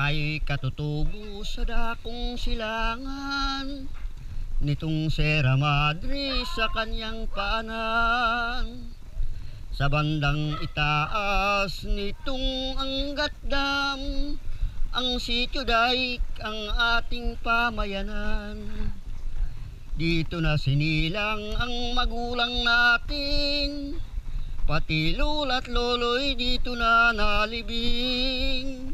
Tayo'y katutubo sa dakong silangan Nitong Sierra Madre sa kanyang paanan. Sa bandang itaas nitong Angat Dam Ang sityo daik ang ating pamayanan. Dito na sinilang ang magulang natin Pati lula't lolo'y dito na nalibing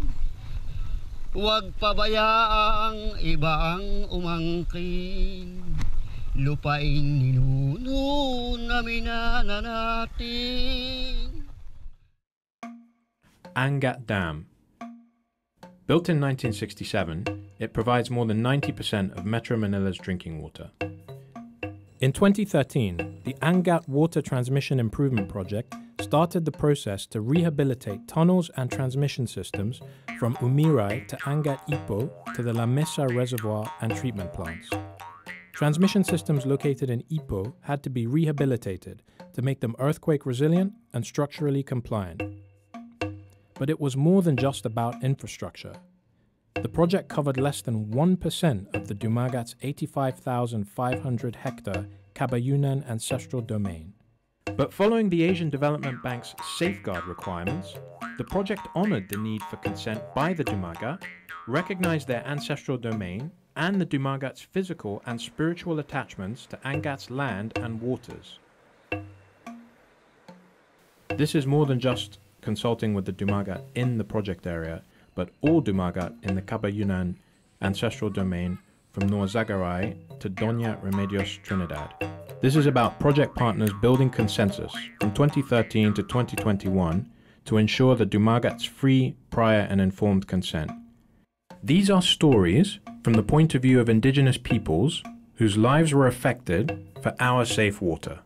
Huwag pabayaang iba ang umangkin Lupaing ninuno na minana natin Angat Dam. Built in 1967, it provides more than 90% of Metro Manila's drinking water. In 2013, the Angat Water Transmission Improvement Project started the process to rehabilitate tunnels and transmission systems from Umiray to Angat Ipo to the La Mesa Reservoir and treatment plants. Transmission systems located in Ipo had to be rehabilitated to make them earthquake resilient and structurally compliant. But it was more than just about infrastructure. The project covered less than 1% of the Dumagat's 85,500 hectare Kabayunan ancestral domain. But following the Asian Development Bank's safeguard requirements, the project honored the need for consent by the Dumagat, recognized their ancestral domain, and the Dumagat's physical and spiritual attachments to Angat's land and waters. This is more than just consulting with the Dumagat in the project area, but all Dumagat in the Kabayunan ancestral domain from Norzagaray to Doña Remedios Trinidad. This is about project partners building consensus from 2013 to 2021 to ensure the Dumagat's free, prior, and informed consent. These are stories from the point of view of indigenous peoples whose lives were affected for our safe water.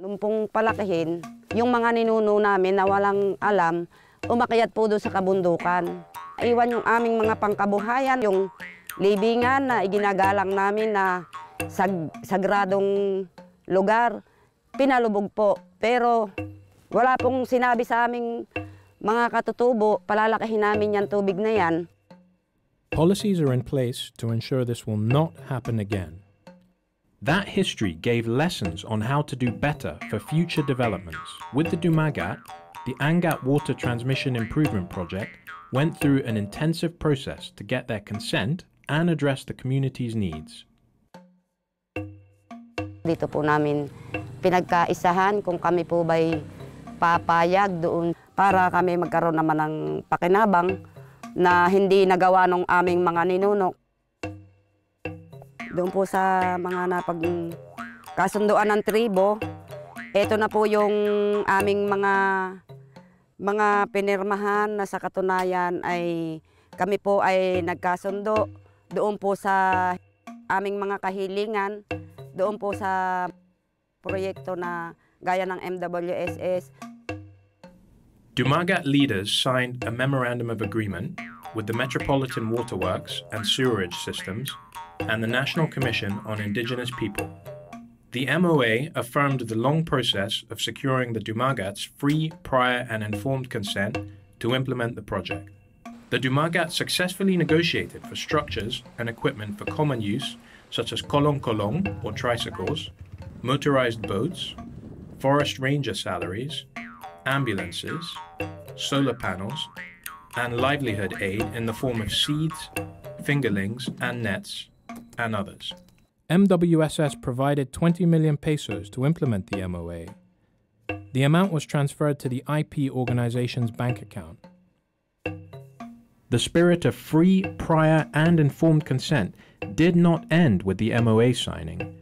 Nung pong palakihin, yung mga ninuno namin na walang alam, umakyat po doon sa kabundukan. Iwan yung aming mga pangkabuhayan, yung libingan na iginagalang namin na sag sagradong lugar, pinalubog po. Pero wala pong sinabi sa aming mga katutubo, palalakihin namin yan tubig na yan. Policies are in place to ensure this will not happen again. That history gave lessons on how to do better for future developments. With the Dumagat, the Angat Water Transmission Improvement Project went through an intensive process to get their consent and address the community's needs. Dito po namin pinagkaisahan kung kami po ba'y papayag doon para kami magkaroon naman ng pakinabang na hindi nagawa ng aming mga ninuno. Doon po sa mga napag kasunduan ng tribo, ito na po yung aming mga mga pinirmahan na sa katunayan ay kami po ay nagkasundo doon po sa aming mga kahilingan, doon po sa proyekto na gaya ng MWSS. Dumagat leaders signed a memorandum of agreement with the Metropolitan Waterworks and Sewerage Systems and the National Commission on Indigenous People. The MOA affirmed the long process of securing the Dumagats free, prior, and informed consent to implement the project. The Dumagat successfully negotiated for structures and equipment for common use, such as kolong kolong or tricycles, motorized boats, forest ranger salaries, ambulances, solar panels, and livelihood aid in the form of seeds, fingerlings, and nets, and others. MWSS provided 20 million pesos to implement the MOA. The amount was transferred to the IP organization's bank account. The spirit of free, prior, and informed consent did not end with the MOA signing.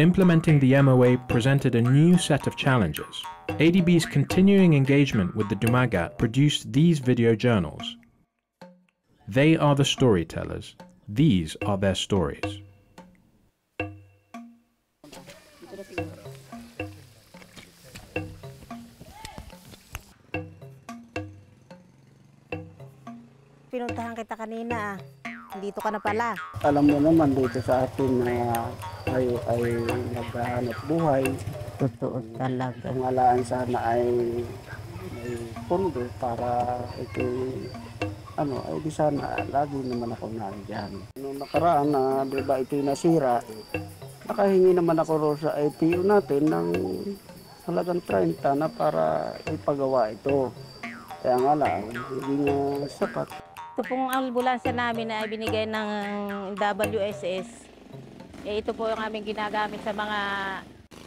Implementing the MOA presented a new set of challenges. ADB's continuing engagement with the Dumagat produced these video journals. They are the storytellers. These are their stories. Pinuntahan kita kanina ah. Dito ka na pala. alam mo naman dito sa atin na ay, ay naghahanap buhay. Totoo talaga. Kung alaan sana ay may pondo para ito ano, ay di sana lagi naman ako nandiyan. Noong nakaraan na, di ba ito nasira, nakahingi naman ako ro sa IPU natin ng halagang 30 na para ipagawa ito. Kaya nga lang, hindi nga sapat. Ito pong ambulansya namin na binigay ng WSS. Eh, ito po yung aming ginagamit sa mga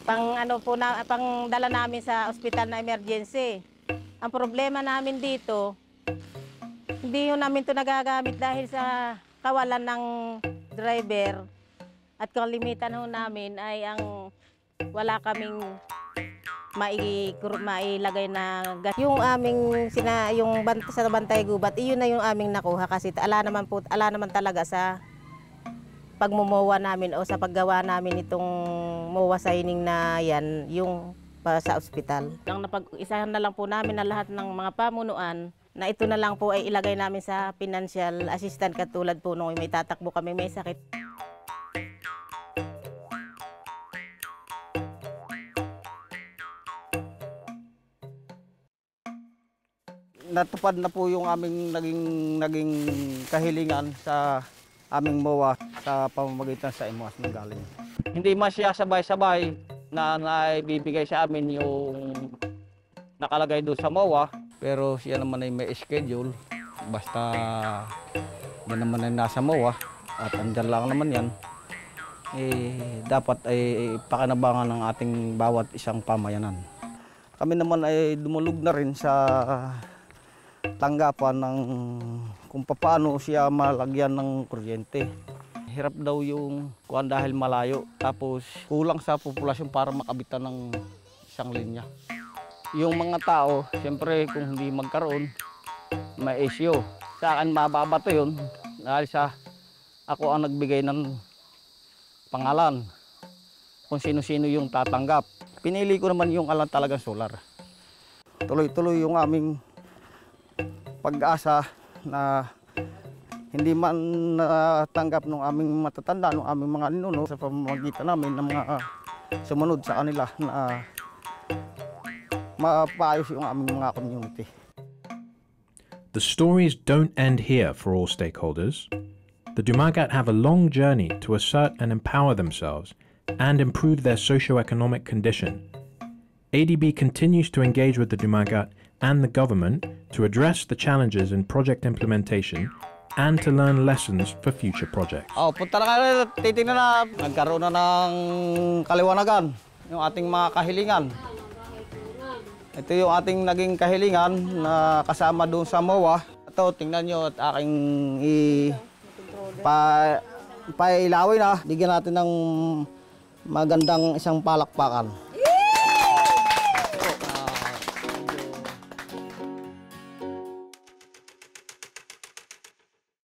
pang ano po na pang dala namin sa ospital na emergency. Ang problema namin dito, hindi yun namin to nagagamit dahil sa kawalan ng driver at kalimitan ho namin ay ang wala kaming mailagay na gas. Yung aming sina yung bant, sa bantay gubat, iyon na yung aming nakuha kasi ala naman po ala naman talaga sa pagmumowa namin o sa paggawa namin itong mowa signing na yan yung para sa ospital. Ang napag-isahan na lang po namin na lahat ng mga pamunuan na ito na lang po ay ilagay namin sa financial assistant katulad po nung may tatakbo kami may sakit. Natupad na po yung aming naging naging kahilingan sa aming MOA sa pamamagitan sa IMOAS ng galing. Hindi man siya sabay-sabay na naibibigay sa amin yung nakalagay doon sa MOA pero siya naman ay may schedule basta yan naman ay nasa MOA at andyan lang naman yan eh, dapat ay pakanabangan ng ating bawat isang pamayanan. Kami naman ay dumulog na rin sa tanggapan ng kung paano siya malagyan ng kuryente. Hirap daw yung kuan dahil malayo tapos kulang sa populasyon para makabitan ng isang linya. Yung mga tao, siyempre kung hindi magkaroon, may issue. Sa akin mababa yun dahil sa ako ang nagbigay ng pangalan kung sino-sino yung tatanggap. Pinili ko naman yung alam talagang solar. Tuloy-tuloy yung aming pag-asa na hindi man natanggap ng aming matatanda, ng aming mga ninuno sa pamamagitan namin ng mga sumunod sa kanila na mapaayos yung aming mga community. The stories don't end here for all stakeholders. The Dumagat have a long journey to assert and empower themselves and improve their socio-economic condition. ADB continues to engage with the Dumagat and the government to address the challenges in project implementation and to learn lessons for future projects. Oh, punta na kayo, titingnan na. Nagkaroon na ng kaliwanagan yung ating mga kahilingan. Ito yung ating naging kahilingan na kasama doon sa MOA. Ito, tingnan nyo at aking i pa pailawin na. Bigyan natin ng magandang isang palakpakan.